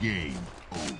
Game over.